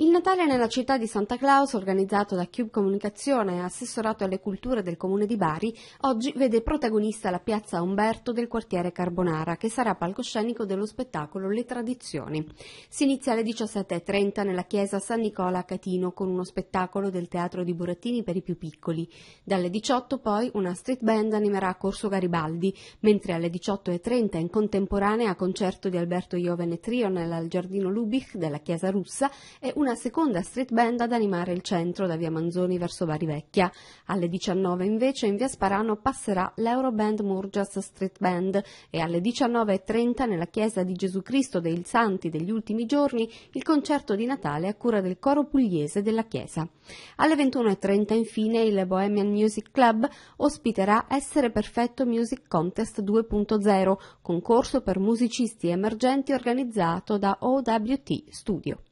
Il Natale nella città di Santa Claus, organizzato da Cube Comunicazione e assessorato alle culture del comune di Bari, oggi vede protagonista la piazza Umberto del quartiere Carbonara, che sarà palcoscenico dello spettacolo Le Tradizioni. Si inizia alle 17.30 nella chiesa San Nicola a Catino con uno spettacolo del teatro di Burattini per i più piccoli. Dalle 18 poi una street band animerà Corso Garibaldi, mentre alle 18.30 in contemporanea concerto di Alberto Iovene Trio nel Giardino Lubich della chiesa russa e una una seconda street band ad animare il centro da via Manzoni verso Bari Vecchia. Alle 19 invece in via Sparano passerà l'Euroband Murgias Street Band e alle 19.30 nella chiesa di Gesù Cristo dei Santi degli ultimi giorni il concerto di Natale a cura del coro pugliese della chiesa. Alle 21.30 infine il Bohemian Music Club ospiterà Essere Perfetto Music Contest 2.0, concorso per musicisti emergenti organizzato da OWT Studio.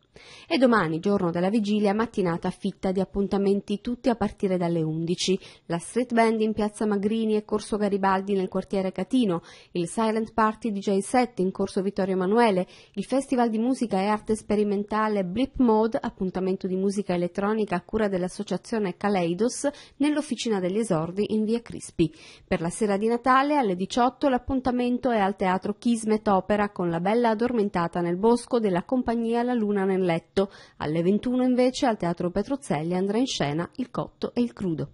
E domani, giorno della vigilia, mattinata fitta di appuntamenti tutti a partire dalle 11. La street band in piazza Magrini e Corso Garibaldi nel quartiere Catino, il silent party DJ set in Corso Vittorio Emanuele, il festival di musica e arte sperimentale Blip Mode, appuntamento di musica elettronica a cura dell'associazione Kaleidos, nell'officina degli esordi in via Crispi. Per la sera di Natale alle 18 l'appuntamento è al teatro Kismet Opera con la bella addormentata nel bosco della compagnia La Luna nel letto. Alle 21 invece al Teatro Petruzzelli andrà in scena Il cotto e il crudo.